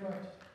very much.